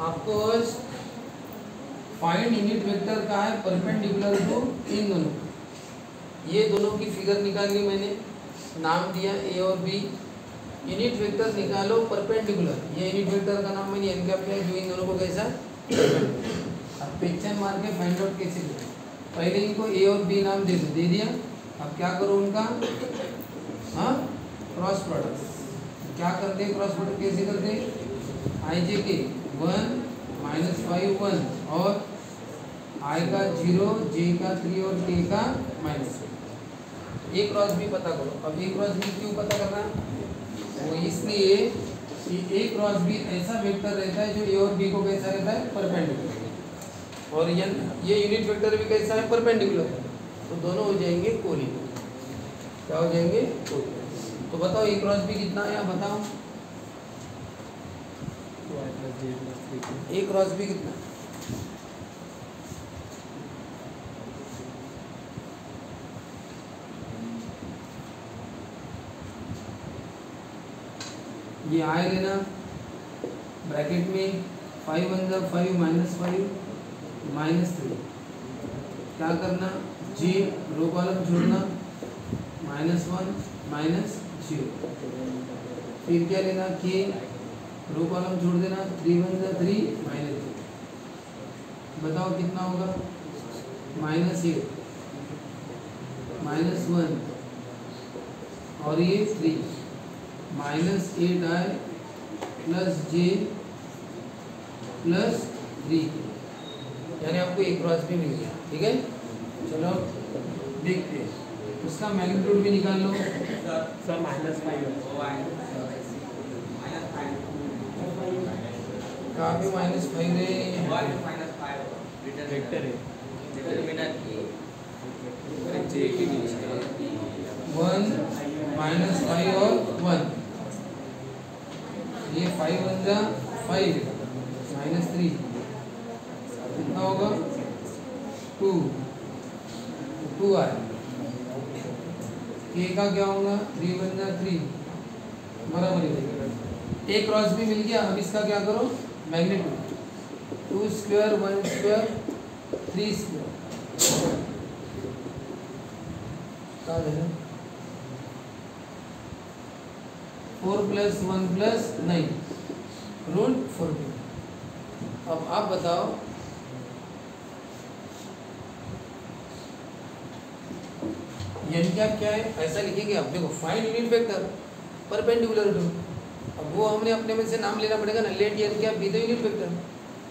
आपको find unit vector का है? परपेंडिकुलर टू इन दोनों ये दोनों की फिगर निकाल ली मैंने। नाम दिया ए और बी यूनिट वेक्टर निकालो परपेंडिकुलर ये यूनिट वेक्टर का नाम मैंने एन किया जो इन दोनों को कैसा? अब पिक्चर मार के फाइंड आउट कैसे करें? पहले इनको ए और बी नाम दे दो। दे दिया। अब क्या करो उनका? हाँ? क्रॉस प्रोडक्ट क्या करते? क्रॉस प्रोडक्ट कैसे करते? हैं आई जे के वन माइनस फाइव वन और आई का ज़ीरो जे का थ्री और के का माइनस ए क्रॉस बी पता करो। अब ए क्रॉस बी क्यों पता करना वो इसलिए कि ए क्रॉस बी ऐसा वेक्टर रहता है जो ए और बी को कैसा रहता है? परपेंडिकुलर और यन ये यूनिट वेक्टर भी कैसा है? परपेंडिकुलर तो दोनों हो जाएँगे कोलिनियर क्या हो जाएँगे? तो बताओ ए क्रॉस बी कितना है? बताओ। ए क्रॉस बी कितना? ये आए लेना ब्रैकेट में फाइव वन जा five minus five minus three क्या करना? जे रो कॉलम छोड़ना माइनस वन माइनस ज़ीरो फिर क्या लेना? के रो कॉलम छोड़ देना थ्री वन जा थ्री माइनस ज़ीरो बताओ कितना होगा? माइनस एट माइनस वन और ये three minus eight I plus J plus three यानी आपको एक क्रॉस भी मिल गया ठीक है? चलो देखते हैं। उसका मैग्नीट्यूड भी निकाल लो। सर माइनस फाइव पे माइनस फाइव है। वेक्टर है। वन माइनस फाइव और वन ये फाइव वन जा फाइव माइनस थ्री कितना होगा? टू टू आए के का क्या होगा? थ्री वन जा थ्री बराबर है एक क्रॉस भी मिल गया। अब इसका क्या करो? Magnitude two square one square three square four plus one plus nine root forty अब आप बताओ एन क्या क्या है? ऐसा लिखेंगे आप। देखो fine unit vector perpendicular to वो हमने अपने में से नाम लेना पड़ेगा ना लेट एन क्या be the unit vector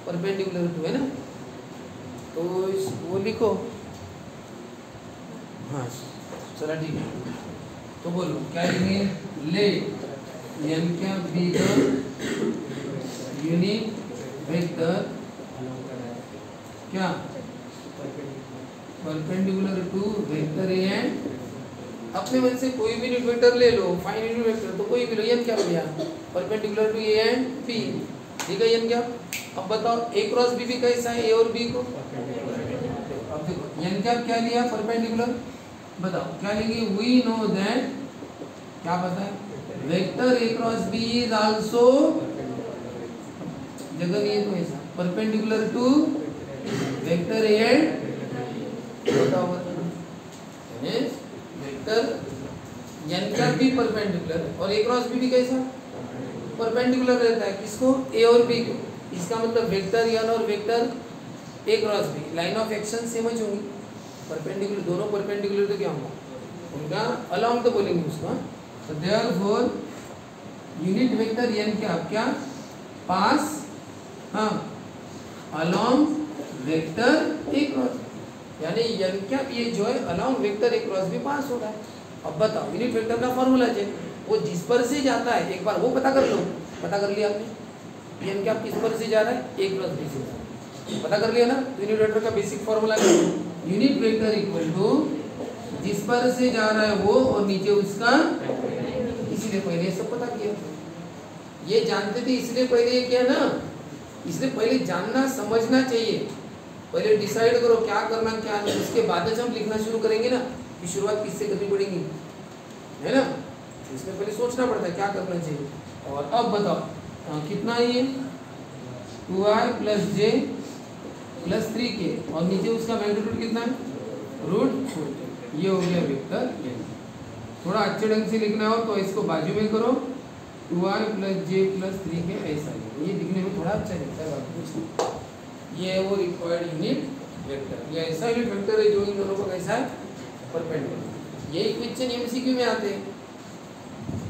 perpendicular to है ना? तो इस वो लिखो। हाँ चला ठीक है। तो बोलो, क्या लिखेंगे? लेट एन क्या बी द यूनिट वेक्टर क्या? Perpendicular to vector A and अपने मन से कोई भी यूनिट वेक्टर ले लो फाइन यूनिट वेक्टर तो कोई भी लो एन क्या हो गया perpendicular to A and B ठीक है एन क्या? अब बताओ ए क्रॉस बी भी कैसा है ए और बी को? अब देखो एन क्या क्या लिया? परपेंडिकुलर बताओ, क्या लेंगे वी नो दैट क्या पता है? Vector A cross B is also जगह है तो ऐसा। Perpendicular to vector A and बताओ बताओ। वेक्टर एन का भी परपेंडिकुलर और ए क्रॉस बी भी कैसा परपेंडिकुलर रहता है। किसको? ए और बी को। इसका मतलब वेक्टर एन और vector A cross B line of action same ही होंगी। परपेंडिकुलर दोनों परपेंडिकुलर तो क्या होगा? उनका अलोंग तो बोलेंगे उसको हाँ? तो देयरफॉर यूनिट वेक्टर एन क्या? क्या पास हाँ अलोंग वेक्टर ए क्रॉस यानी क्या ये जो है अलोंग वेक्टर ए क्रॉस भी पास हो रहा है। अब बताओ यूनिट वेक्टर का फॉर्मूला है, वो जिस पर से जाता है, एक बार वो पता कर लो। पता कर लिया आपने? एन क्या किस पर से जा रहा है? ए क्रॉस बी से पता कर लिया ना? तो यूनिट वेक्टर का basic formula unit vector equal to जिस पर से जा रहा है वो और नीचे उसका इसलिए पहले सब पता किया। ये जानते थे, इसलिए पहले ये किया ना? इसलिए पहले जानना, समझना चाहिए। पहले डिसाइड करो क्या करना, क्या नहीं, उसके बाद हम लिखना शुरू करेंगे ना, कि शुरुआत किससे करनी पड़ेगी? है ना? इसमें पहले सोचना पड़ता है, क्या करना चाहिए? और अब बताओ कितना ये? Two I plus J plus three K. और नीचे उसका मैग्नीट्यूड कितना है? रूट ये हो गया वेक्टर थोड़ा अच्छे ढंग से लिखना हो तो इसको बाजू में करो। Two I plus J plus three K ऐसा ये दिखने में थोड़ा अच्छा दिखता है ये है वो रिक्वायर्ड यूनिट वेक्टर ये ऐसा यूनिट वेक्टर है जो इन दोनों को कैसा है. परपेंडिकुलर यही क्वेश्चन एमसीक्यू में आते हैं.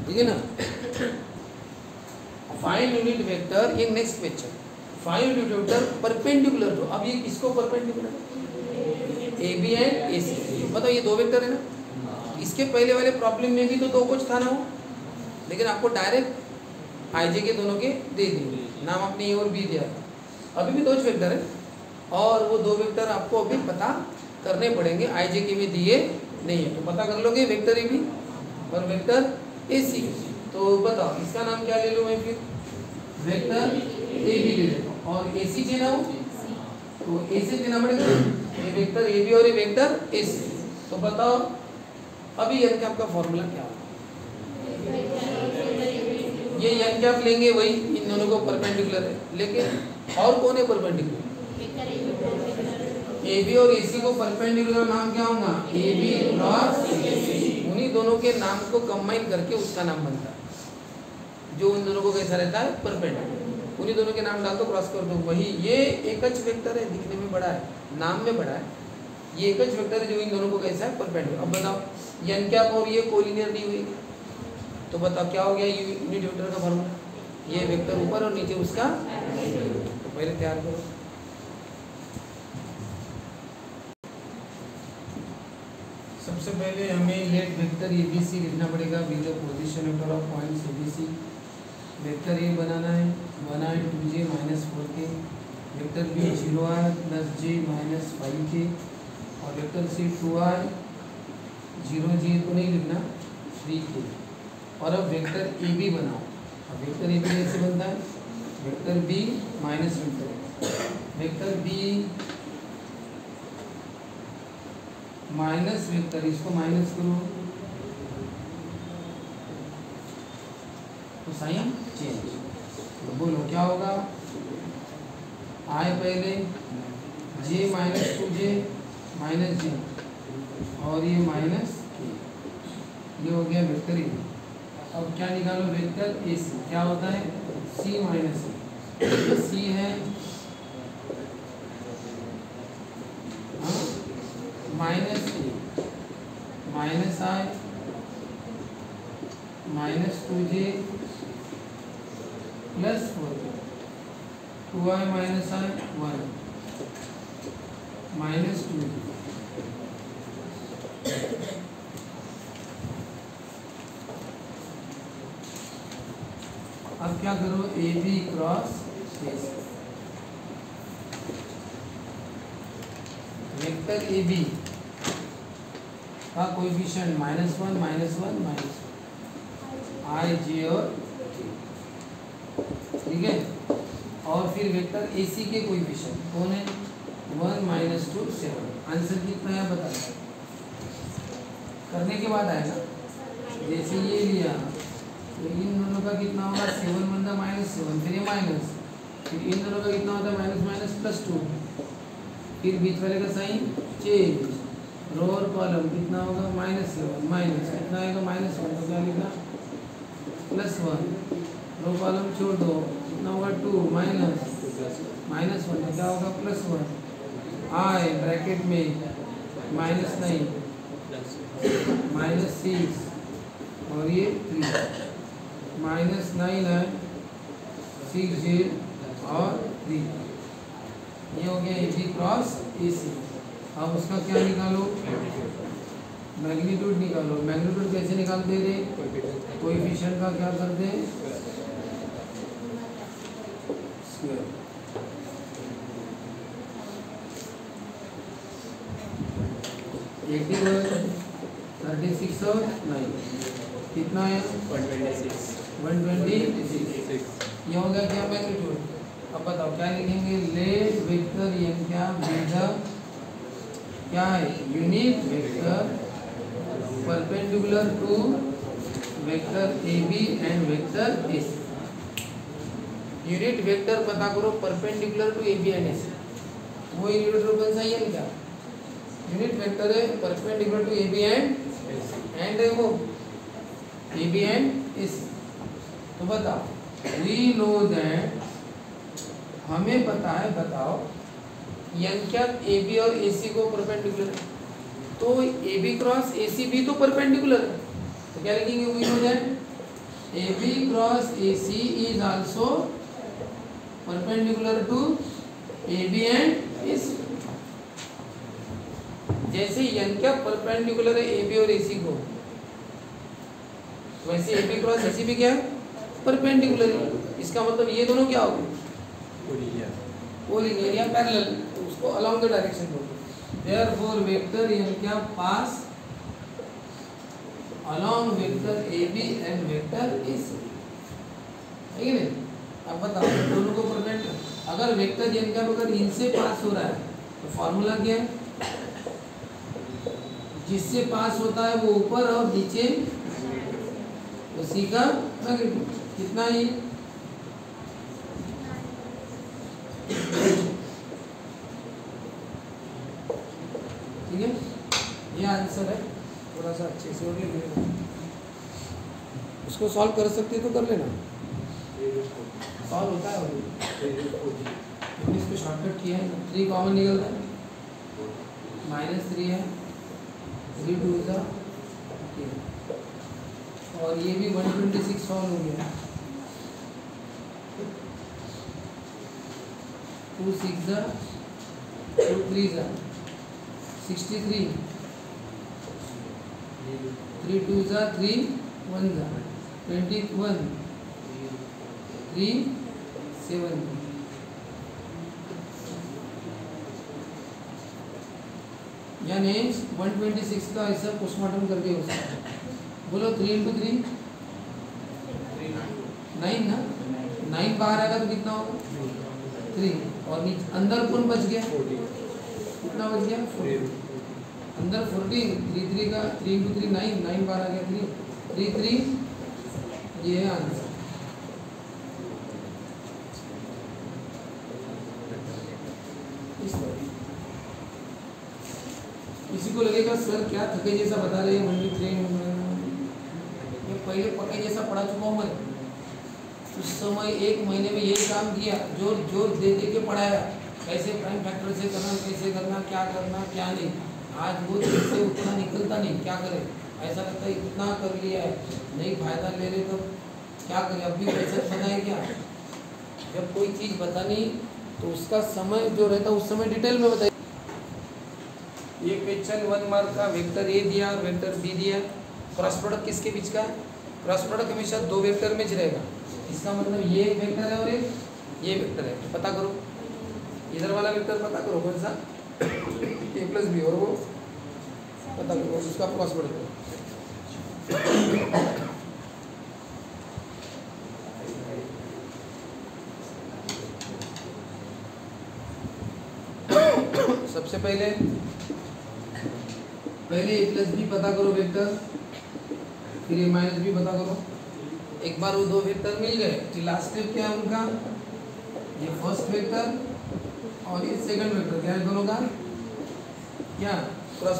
ठीक है ना? फाइंड यूनिट वेक्टर ये next question find unit vector perpendicular to अब ये किसको perpendicular A B and A C बताओ ये दो वेक्टर है ना? इसके पहले वाले प्रॉब्लम में भी तो दो कुछ था ना वो. लेकिन आपको डायरेक्ट आई के दोनों के दे दिए. नाम आपने ए और बी दिया. अभी भी दो वेक्टर है, और वो दो वेक्टर आपको अभी पता करने पड़ेंगे आई जे के में दिए नहीं है। तो पता कर लोगे वेक्टर ए बी और वेक्टर ए सी तो बताओ, इसका नाम क्या ले लूँ मैं फिर? वेक्टर ए बी ले लेता और ए सी देना हो? तो ए से देना पड़ेगा। ये वेक्टर ए बी और ये वेक्टर ए सी तो बताओ, अभी एन कैप का फॉर्मूला क्या होगा ये एन कैप लेंगे वही, इन दोनों को परपेंडिकुलर है। लेकिन और कौन है परपेंडिकुलर? ए बी और ए सी को परपेंडिकुलर नाम क्या होगा? ए बी क्रॉस उन्हीं दोनों के नाम को कंबाइन करके उसका नाम बनता है। जो उन दोनों को कैसा रहता है? परपेंडिकुलर। उन्हीं दोनों के नाम डाल दो क्रॉस कर दो। वही ये एकच वेक्टर है, दिखने में बड़ा है, नाम में बड़ा है। ये एकच वेक्टर है जो इन दोनों को कैसा है? परपेंडिकुलर। अब बताओ एन कैप और ये कोलिनियर नहीं हुई। तो बताओ, क्या हो गया? यूनिट वेक्टर का फॉर्मूला ये वेक्टर ऊपर और नीचे उसका पहले तैयार करो सबसे पहले हमें let vector A B C लिखना पड़ेगा। Be the position vector of points A B C vector A बनाना है। One I two J minus four K. Vector B zero I plus J minus five K. और vector C two I zero J को नहीं लिखना। Three K. और अब vector A B बनाओ। अब vector A B कैसे बनता है। Vector B minus vector vector B minus vector इसको माइनस करो। तो साइन चेंज तो बोलो, क्या होगा? आए पहले J minus two J minus J और ये माइनस के ये हो गया वेक्टर ए अब क्या निकालो? Vector A C. क्या होता है? सी माइनस सी है minus A minus I minus two J plus four two I minus I one minus two अब क्या करो? A B cross vector A B का coefficient minus one minus one minus I J और ठीक है? और फिर वेक्टर ए सी के कोएफिशिएंट कौन है? One minus two seven answer कितना है? बता करने के बाद आएगा। जैसे ये लिया तो इन दोनों का कितना होगा? सेवन बंदा माइनस सेवन फिर ये माइनस फिर इन दोनों का कितना होता है? माइनस माइनस प्लस टू फिर बीच वाले का साइन चेंज रो और कॉलम कितना होगा? माइनस सेवन माइनस कितना आएगा माइनस वन तो क्या लिखना प्लस वन रो कॉलम छोड़ दो। कितना होगा? टू माइनस माइनस वन क्या होगा? प्लस वन आई ब्रैकेट में. माइनस नाइन माइनस सिक्स और ये थ्री माइनस नाइन है. सिक्स जे और थ्री ये हो गया ए बी क्रॉस ए सी अब उसका क्या निकालो? मैग्नीट्यूड निकालो। मैग्नीट्यूड कैसे निकालते थे कोएफिशिएंट का क्या करते थर्टी सिक्स और नाइन। कितना है? One twenty six. ये हो गया क्या मैग्नीट्यूड? अब बताओ, क्या लिखेंगे? वेक्टर एन क्या वेक्टर क्या है? Unit vector perpendicular to vector A B and vector A C unit vector पता करो perpendicular to A B and S वो यूनिट वेक्टर सही है क्या? यूनिट वेक्टर है perpendicular to A B and and है वो ए बी एंड एस तो बताओ वी नो दैट हमें पता है, बताओ यन क्या ए बी और ए सी को परपेंडिकुलर है। तो ए बी क्रॉस ए सी भी तो परपेंडिकुलर है। तो क्या लिखेंगे we know that A B cross A C is also perpendicular to A B and A C जैसे यन क्या परपेंडिकुलर है ए बी और ए सी को। वैसे ए बी क्रॉस ए सी भी क्या? है। परपेंडिकुलर इसका मतलब ये दोनों क्या हो गए? पोलिंग एरिया पैरेलल उसको अलोंग द डायरेक्शन बोलते देयरफॉर वेक्टर एन क्या pass along vector A B and vector A C है नहीं? अब बताओ दोनों को परपेंड अगर वेक्टर एन का अगर इनसे पास हो रहा है तो फॉर्मूला क्या है? जिससे पास होता है वो ऊपर और नीचे। उसी का मैग्नीट्यूड कितना ही ठीक है ये आंसर है थोड़ा सा अच्छे से और लिख लेना उसको सॉल्व कर सकते तो कर लेना। सॉल्व होता है हमने इसको शॉर्टकट किया है। थ्री कॉमन निकलता है। माइनस थ्री है। थ्री टू ज़ा और ये भी वन ट्वेंटी सिक्स सॉल्व हो गया। टू सिक्स ज़ा टू थ्री ज़ा सिक्सटी थ्री थ्री टू ज़ा थ्री वन ज़ा ट्वेंटी वन थ्री सेवन यानी वन ट्वेंटी सिक्स का ऐसा पोस्टमार्टम करके हो सकता है। बोलो थ्री इंटू थ्री नाइन ना? नाइन बाहर आएगा तो कितना होगा? थ्री और अंदर कौन बच गया? कितना बच गया? अंदर फोर्टीन थ्री थ्री का three into three nine nine बाहर आ गया थ्री थ्री थ्री ये है आंसर किसी को लगेगा, सर, क्या थके जैसा बता रहे हैं मंडी ट्रेन ये पहले पके जैसा पढ़ा चुका हूँ मैं। उस समय एक महीने में यही काम किया, ज़ोर ज़ोर दे दे के पढ़ाया। कैसे प्राइम फैक्टर से करना, कैसे करना, क्या करना, क्या नहीं। आज वो से उतना निकलता नहीं, क्या करे? ऐसा लगता है इतना कर लिया है, नहीं फ़ायदा ले रहे तो क्या करें? अब भी कैसे बताए क्या? जब कोई चीज़ बतानी तो उसका समय जो रहता है, उस समय डिटेल में बताइए। ये क्वेश्चन वन मार्क का वेक्टर ए दिया और वेक्टर बी दिया। क्रॉस प्रोडक्ट किसके बीच का? है क्रॉस प्रोडक्ट हमेशा दो वेक्टर में रहेगा। इसका मतलब ये वेक्टर है और एक, ये वेक्टर है। पता करो। इधर वाला वेक्टर पता करो कौन सा? ए प्लस बी और वो पता करो उसका क्रॉस प्रोडक्ट सबसे पहले पहले ए प्लस बी पता करो वेक्टर, फिर ए माइनस बी पता करो। एक बार वो दो वेक्टर मिल गए लास्ट स्टेप क्या है उनका? ये फ़र्स्ट वेक्टर और ये सेकंड वेक्टर क्या है दोनों का। क्या क्रॉस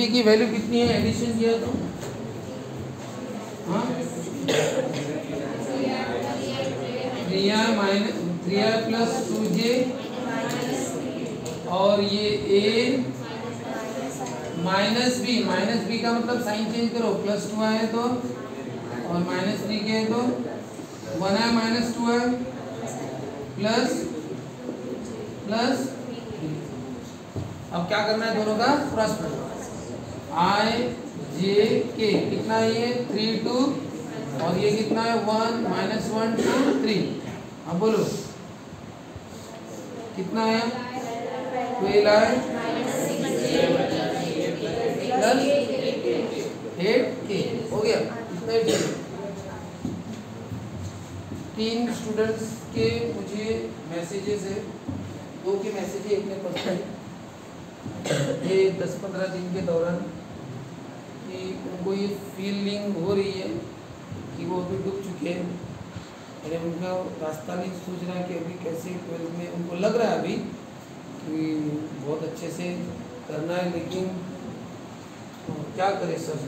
बी की वैल्यू कितनी है? एडिशन किया तो? I minus I plus two J और ये A minus B minus B का मतलब साइन चेंज करो प्लस टू आए तो? और माइनस थ्री के तो? वन है माइनस टू है प्लस प्लस अब क्या करना है दोनों का? क्रॉस प्रोडक्ट आई जे के कितना है ये? थ्री टू और ये कितना है? One minus one two three अब बोलो। कितना है? ट्वेल्व है प्लस एट के हो गया। इतना तीन स्टूडेंट्स के मुझे मैसेजेस है। दो के मैसेज एक ने पर्सनल ये दस पंद्रह दिन के दौरान कि उनको ये फीलिंग हो रही है कि वो अभी डूब चुके हैं। अरे उनका रास्ता नहीं सोच रहा कि अभी कैसे ट्वेल्थ में उनको लग रहा है अभी कि बहुत अच्छे से करना है, लेकिन तो क्या करे सर?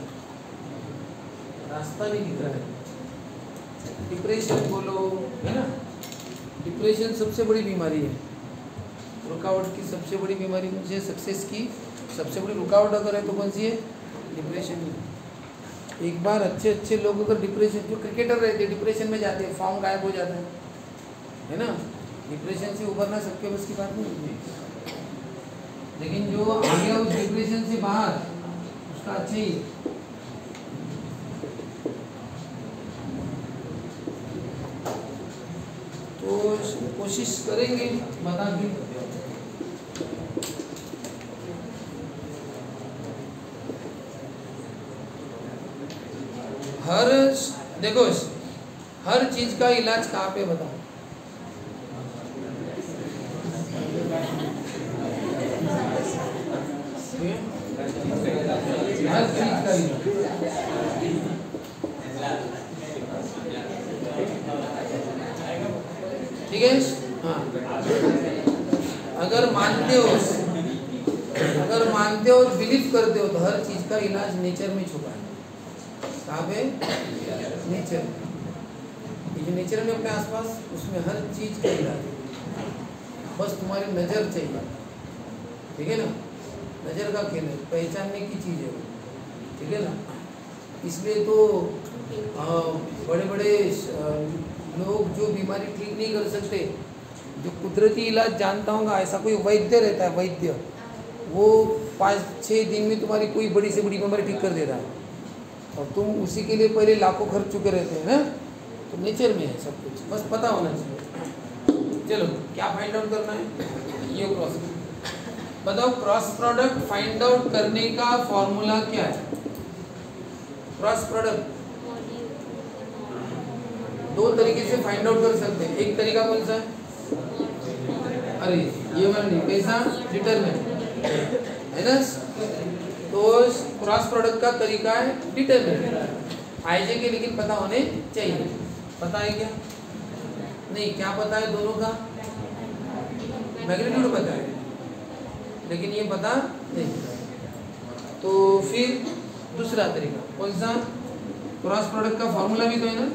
रास्ता नहीं दिख रहा है। डिप्रेशन बोलो, है ना? डिप्रेशन सबसे बड़ी बीमारी है। रुकावट की सबसे बड़ी बीमारी मुझे सक्सेस की सबसे बड़ी रुकावट अगर है तो कौन सी है? डिप्रेशन एक बार अच्छे अच्छे लोग अगर डिप्रेशन जो क्रिकेटर रहते हैं डिप्रेशन में जाते हैं फॉर्म गायब हो जाता है। है ना? डिप्रेशन से उभरना सबके, बस की बात नहीं होती। लेकिन जो आ गया उस डिप्रेशन से बाहर, उसका अच्छा ही तो कोशिश करेंगे बता के हर देखो, हर चीज़ का इलाज कहाँ पे बताओ हर चीज़ का ठीक है? हाँ। अगर मानते हो, अगर मानते हो बिलीव करते हो तो हर चीज़ का इलाज नेचर में छुपा है। कहाँ पे नेचर ये जो नेचर में अपने आसपास उसमें हर चीज़ है। बस तुम्हारी नज़र चाहिए। ठीक है ना? नज़र का खेल है पहचानने की चीज़ है ठीक है ना? इसलिए तो आ, बड़े बड़े लोग जो बीमारी ठीक नहीं कर सकते जो कुदरती इलाज जानता होगा ऐसा कोई वैद्य रहता है वैद्य वो पाँच छः दिन में तुम्हारी कोई बड़ी से बड़ी बीमारी ठीक कर देता है। और तुम उसी के लिए पहले लाखों खर्च चुके रहते हैं ना तो नेचर में है सब कुछ। बस पता होना चाहिए। चलो, क्या फाइंड आउट करना है? ये क्रॉस बताओ क्रॉस प्रोडक्ट फाइंड आउट करने का फॉर्मूला क्या है? क्रॉस प्रोडक्ट दो तरीके से फाइंड आउट कर सकते हैं। एक तरीका कौन सा है? अरे, ये वाला नहीं कैसा डिटरमिनेंट है ना? तो क्रॉस प्रोडक्ट का तरीका है डिटरमिनेंट आईजे के लेकिन पता होने चाहिए। पता है क्या? नहीं, क्या पता है दोनों का? मैग्नीट्यूड पता है। लेकिन ये पता नहीं। तो फिर दूसरा तरीका, कौन सा? क्रॉस प्रोडक्ट का फॉर्मूला भी तो है ना?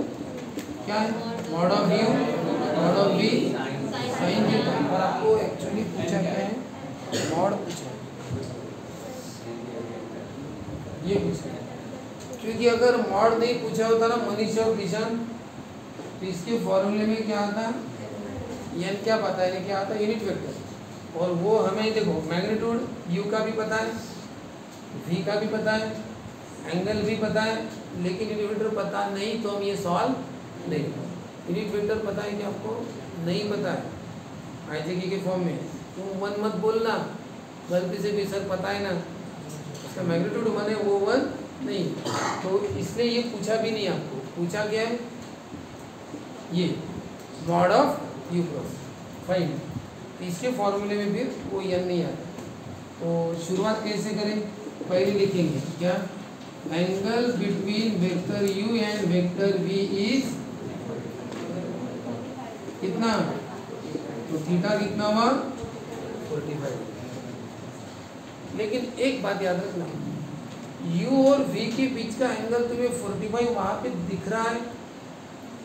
क्या है? Mod of U mod of B sine और आपको एक्चुअली पूछा क्या है। मॉड पूछा ये पूछा है क्योंकि अगर मॉड नहीं पूछा होता ना, मनीष और किशन तो इसके फॉर्मूले में क्या आता? एन क्या पता है? क्या आता? है यूनिट वेक्टर और वो हमें देखो मैग्नीट्यूड यू का भी पता है वी का भी पता है एंगल भी पता है, लेकिन यूनिट वेक्टर पता नहीं तो हम ये सॉल्व नहीं यूनिट वेक्टर पता है कि आपको? नहीं पता है। आई के फॉर्म में। तुम मन मत बोलना। गलती से भी सर पता है ना। उसका मैग्नीट्यूड वन है, वो वन नहीं। तो इसलिए ये पूछा भी नहीं आपको। पूछा क्या है? ये। Mod of U cross fine इसके फॉर्मूले में फिर वो एन नहीं आता। तो शुरुआत कैसे करें? पहले लिखेंगे। क्या? Angle between vector U and vector v is कितना? तो थीटा कितना हुआ? 45 लेकिन एक बात याद रखना। यू और वी के बीच का एंगल तुम्हें फोर्टी फाइव वहाँ पे दिख रहा है।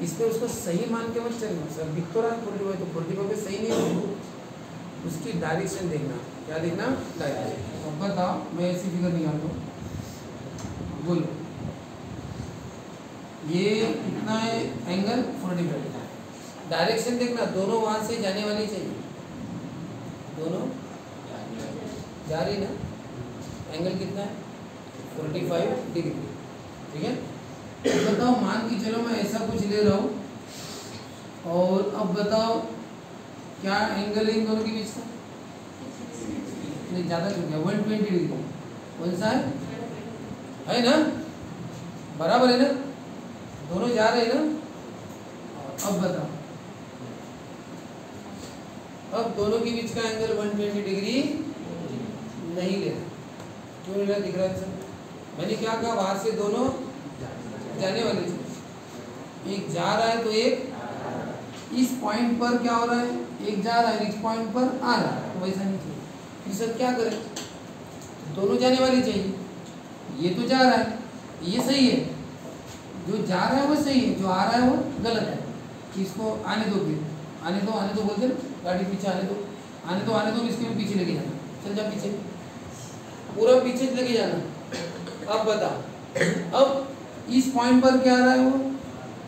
इसलिए उसको सही मान के मत चलना। सर दिख तो रहा है फोर्टी फाइव तो फोर्टी फाइव पे सही नहीं है उसकी डायरेक्शन देखना। क्या देखना? डायरेक्शन अब बताओ मैं ऐसी फिगर निकालता हूँ। बोलो। ये कितना है एंगल फोर्टी फाइव डायरेक्शन देखना। दोनों वहाँ से जाने वाली चाहिए। दोनों? जा रही है ना? एंगल कितना है? फोर्टी फाइव डिग्री ठीक है? अब बताओ, मान के चलो, मैं ऐसा कुछ ले रहा हूँ। और अब बताओ, क्या एंगल है इन दोनों के बीच का? नहीं, ज़्यादा क्यों क्या? वन ट्वेंटी डिग्री कौन सा है? है ना? बराबर है ना? दोनों जा रहे हैं ना? अब बताओ। अब दोनों के बीच का एंगल 120 डिग्री नहीं लेना क्यों लेना दिख रहा है मैंने क्या कहा? वहाँ से दोनों जाने वाले थे। एक जा रहा है तो एक इस पॉइंट पर क्या हो रहा है? एक जा रहा है नेक्स्ट पॉइंट पर आ रहा है। तो वैसा नहीं चाहिए फिर सर क्या करें? दोनों जाने वाले चाहिए ये तो जा रहा है। ये सही है। जो जा रहा है वो सही है। जो आ रहा है वो गलत है। इसको आने दो फिर। आने दो आने दो बोलते ना। गाड़ी पीछे आने दो। आने दो आने दो, इसके भी पीछे लेके जाना। चल जा पीछे। पूरा पीछे लेके जाना। अब बता। अब इस पॉइंट पर क्या आ रहा है वो?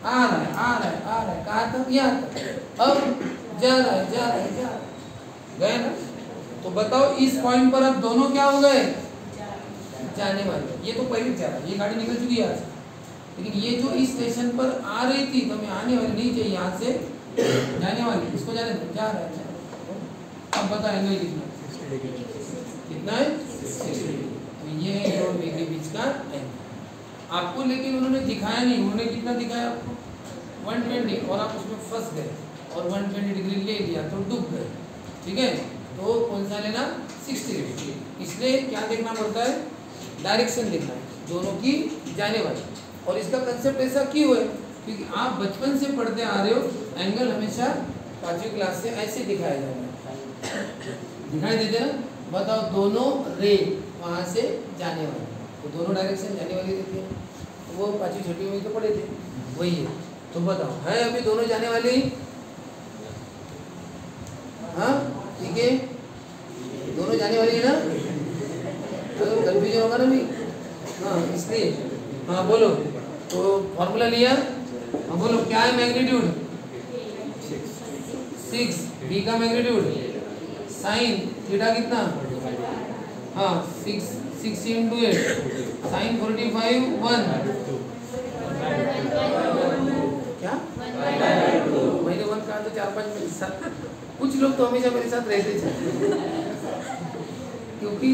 आ रहा है, आ रहा है, आ रहा है। कहाँ तक? यहाँ अब जा रहा है, जा रहा है, जा रहा है। गए ना? तो बताओ, इस पॉइंट पर अब दोनों क्या हो गए? जाने वाले। ये तो पहले जा रहा है। ये गाड़ी निकल चुकी है यहाँ लेकिन ये जो इस स्टेशन पर आ रही थी तो मैं आने वाली नहीं चाहिए यहाँ से। जाने वाली। इसको जाने जा रहा है। अब बता एंगल कितना। कितना है? 60 डिग्री तो ये है और वे के बीच का एंगल आपको लेकिन उन्होंने दिखाया नहीं। उन्होंने कितना दिखाया आपको? 120 और आप उसमें फंस गए। और 120 डिग्री ले लिया तो डूब गए। ठीक है? तो कौन सा लेना? 60 डिग्री। इसलिए क्या देखना पड़ता है? डायरेक्शन देखना है। दोनों की जाने वाली। और इसका कंसेप्ट ऐसा क्यों है? क्योंकि आप बचपन से पढ़ते आ रहे हो एंगल हमेशा पांचवी क्लास से ऐसे दिखाया जाता है। दिखाई देते ना बताओ दोनों रे वहाँ से जाने वाले तो दोनों डायरेक्शन जाने वाली रहती है तो वो पांचवी छठी में तो पढ़े थे। वही है। तो बताओ, है अभी दोनों जाने वाली? हाँ ठीक है। दोनों जाने वाली है ना? तो कन्फ्यूज़न होगा ना भी हाँ इसलिए। हाँ बोलो। तो फॉर्मूला लिया। हाँ बोलो, क्या है मैग्नीट्यूड सिक्स बी का मैग्नीट्यूड साइन थीटा कितना? हाँ six six into eight sine forty five one क्या मैंने वन कहा तो चार पाँच मिनट साथ। कुछ लोग तो हमेशा मेरे साथ रहते थे। क्योंकि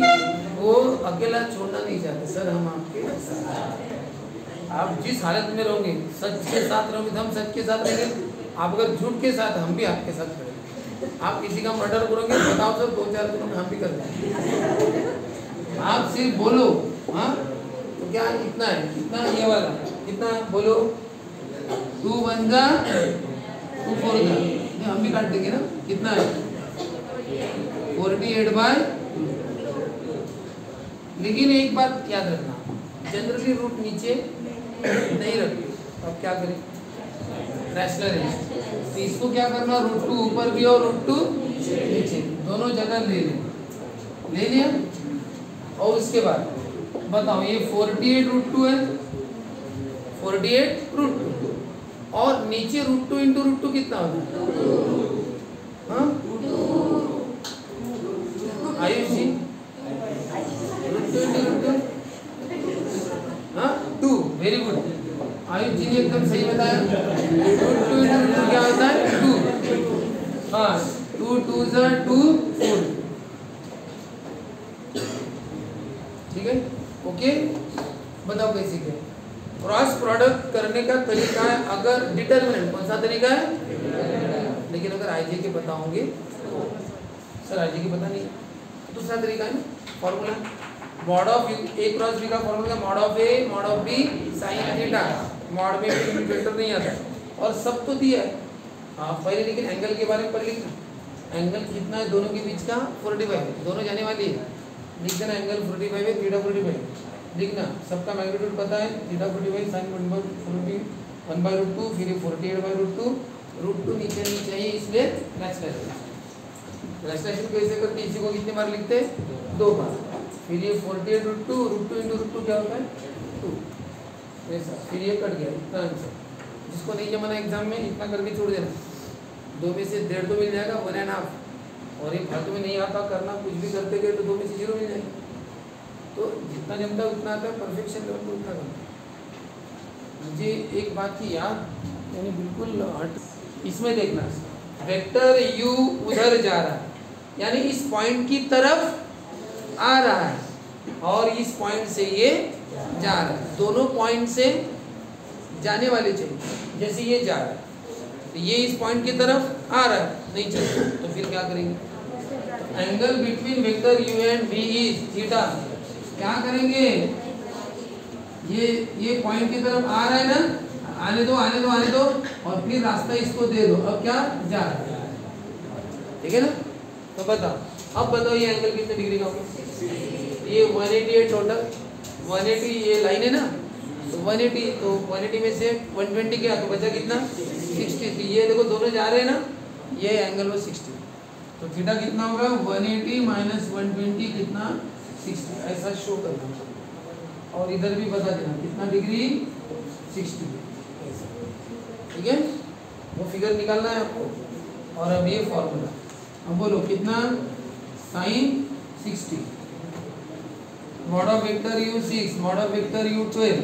वो अकेला छोड़ना नहीं चाहते। सर, हम आपके साथ। आप जिस हालत में रहोगे, सच के साथ रहोगे, हम सच के साथ रहेंगे। आप अगर झूठ के साथ, हम भी आपके साथ खड़े आप किसी का मर्डर करोगे, बताओ सर, दो चार दिनों में हम भी कर देंगे आप सिर्फ़ बोलो हाँ? तो क्या इतना है? कितना ये वाला। कितना बोलो। टू वन जा टू फोर जा। हम भी काट देंगे ना। कितना है? Forty eight by. लेकिन एक बात याद रखना जनरली रूट नीचे नहीं रखते। अब क्या करें? रैशनल इसको क्या करना रूट टू ऊपर भी और रूट टू नीचे। दोनों जगह ले लें। ले लिया? और उसके बाद बताओ, ये 48 रूट टू है। 48 रूट टू और नीचे root two into root two कितना है हाँ Ayush ji root two into root two हाँ two very good Ayush ji ने एकदम सही बताया root two into root two क्या होता है टू हाँ टू टू ज़ा टू फोर ठीक है ओके बताओ कैसे क्या क्रॉस प्रोडक्ट करने का तरीका है अगर डिटर्मिनेंट कौन सा तरीका है लेकिन अगर आई के बताओगे सर आई के पता नहीं दूसरा तरीका है formula mod of A cross B का formula mod of A mod of B sine theta mod में भी वेक्टर नहीं आता। और सब तो दिया है। हाँ पहले लेकिन एंगल के बारे में पढ़ लिखना एंगल कितना है दोनों के बीच का? फोर्टी फाइव दोनों जाने वाली है। लिख देना एंगल फोर्टी फाइव है थीटा फोर्टी फाइव लिखना सबका मैग्नीट्यूड पता है? Theta forty five sine one by forty one by root two फिर forty eight by root two root two नीचे नहीं चाहिए इसलिए फ्लैक्सलेशन फ्लैक्सलेशन कैसे करते हैं इसी को कितने बार लिखते हैं? दो बार फिर ये forty eight root two root two into root two क्या होता है? टू ऐसा फिर ये कट गया, इतना आंसर जिसको नहीं जमाना एग्ज़ाम में, इतना करके छोड़ देना। दो में से डेढ़ तो मिल जाएगा वन एंड हाफ़ और ये फालतू में नहीं आता, करना, कुछ भी करते गए तो दो में से ज़ीरो मिल जाएगा। तो जितना जमता उतना आता है परफेक्शन लेवल को उतना करना मुझे एक बात की याद यानी बिल्कुल हट इसमें देखना। वेक्टर u उधर जा रहा है। यानी इस पॉइंट की तरफ़ आ रहा है और इस पॉइंट से ये जा रहा है। दोनों पॉइंट से जाने वाले चाहिए, जैसे ये जा रहा है। तो ये इस पॉइंट की तरफ़ आ रहा है, नहीं चलता तो फिर क्या करेंगे? Angle between vector U and v is theta क्या करेंगे? ये ये पॉइंट की तरफ़ आ रहा है ना? आने दो आने दो आने दो। और फिर रास्ता इसको दे दो। अब क्या? जा रहा है। ठीक है ना? तो बताओ अब बताओ ये एंगल कितने डिग्री का होगा? ये 180 है टोटल 180 ये लाइन है ना? तो 180 तो 180 में से 120 क्या तो बचा कितना? 60 तो ये देखो दोनों जा रहे हैं ना? ये एंगल वो 60 तो थीटा कितना होगा? 180 माइनस 120 कितना? 60 ऐसा शो करना और इधर भी बता देना, कितना डिग्री 60 ठीक है? वो फिगर निकालना है आपको। और अब ये फॉर्मूला अब बोलो कितना? Sine 60 mod of vector U 6 mod of vector U 12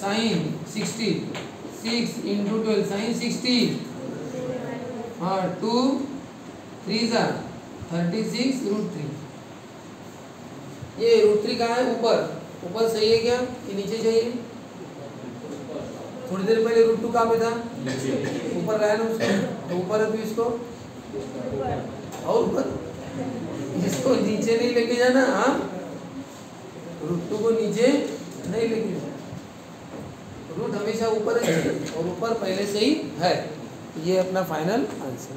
sine 60 6 into twelve sine 60 हाँ टू थ्री ज़ा थर्टी सिक्स रूट थ्री ये रूट थ्री कहाँ है? ऊपर। ऊपर सही है क्या? ये नीचे चाहिए? थोड़ी देर पहले रूट टू कहाँ पे था? ऊपर रहा है ना उसको? तो ऊपर है तो इसको? और इसको नीचे नहीं लेके जाना आप रुतु को नीचे नहीं लेके जाना। रूट हमेशा ऊपर है, और ऊपर पहले से ही है। ये अपना फाइनल आंसर